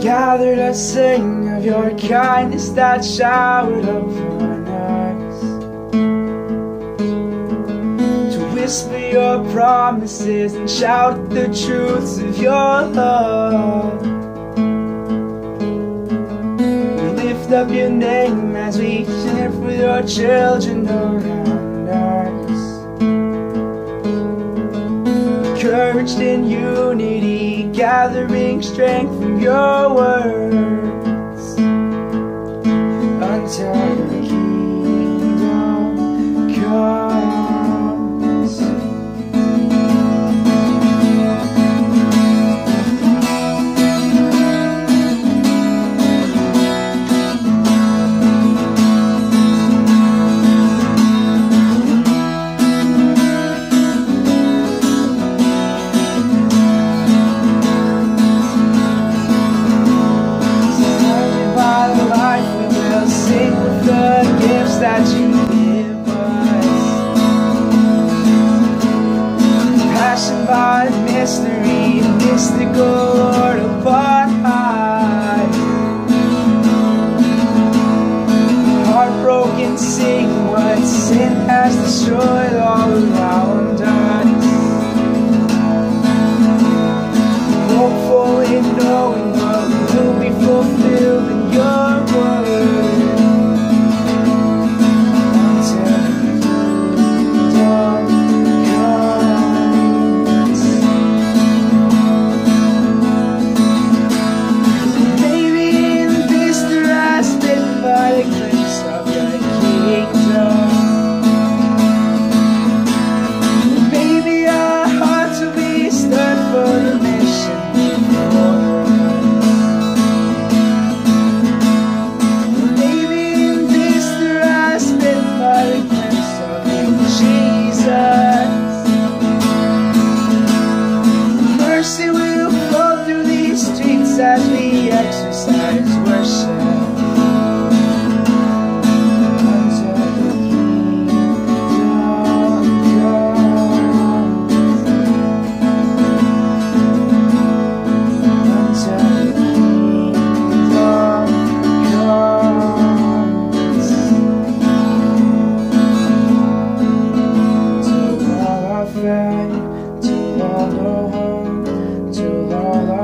gathered to sing of your kindness that showered upon us. To whisper your promises and shout the truths of your love. We lift up your name as we care for your children around us. Encouraged in unity, gathering strength from your words. Until mystery, mystical upon high. Heartbroken, sing what sin has destroyed all around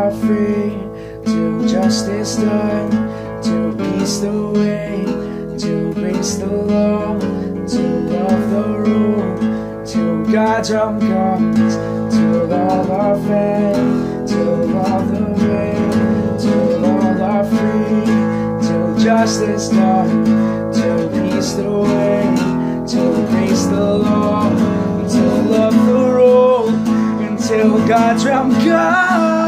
are free, till justice done, till peace the way, till grace the law, till love the rule, till God's drum comes, till all are fed, till all the way, till all are free, till justice done, till peace the way, till grace the law, until love the rule, until God's realm comes.